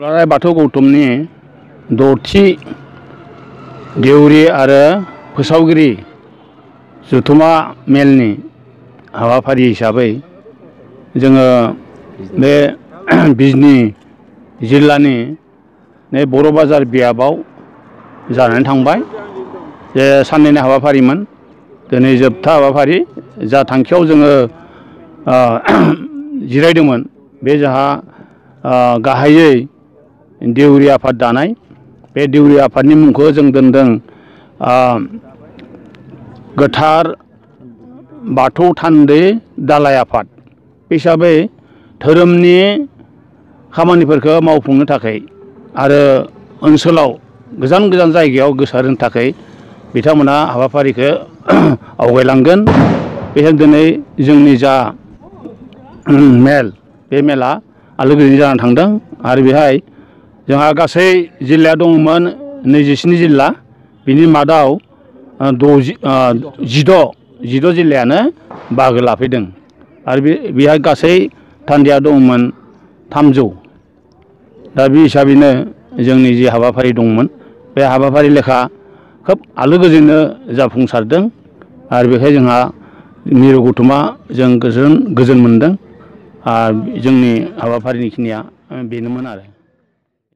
दुलाराय बाथौ गौतमनि दथि देउरि आरो फोसावगिरि जथुम्मा मेलनि हाबाफारि हिसाबै जोङो बे बिजनि जिल्लानि नै बर' बाजार बियाबाव जानानै थांबाय जे साननैनि हाबाफारिमोन दिनै जोबथा हाबाफारि जा थांखियाव जोङो ओ जिरायदोंमोन बे जोंहा ओ गाहायै देउरि आफाद दानाय बे देउरि आफादनि मुंखौ जों दोनदों गोथार बाथौ थान्दै दालाय आफाद बे हिसाबै धोरोमनि खामानिफोरखौ मावफुंनो थाखाय आरो ओनसोलाव गोजान गोजान जायगायाव गोसारनो थाखाय बिथांमोना हाबाफारिखौ आवगायलांगोन बेखायनो दिनै जोंनि जा मेल बे मेला आलो गोजोन जानानै थांदों आरो बेहाय जोंहा गासै जिल्लाया दङमोन नैजिस्नि जिल्ला, बिनि मादाव द'जि जिद' जिद' जिल्लायानो बाहागो लाफैदों। आरो बे, बेहाय गासै थान्दैया थामजौ। दा बे हिसाबैनो जोंनि जि हाबाफारि दंमोन, बे हाबाफारि लेखा खोब आलो गोजोननो जाफुंसारदों आरो बेखाय जोंहा मिरु गौथुमा जों गोजोन गोजोन मोनदों। आर जोंनि हाबाफारिनि खिनिया बेनोमोन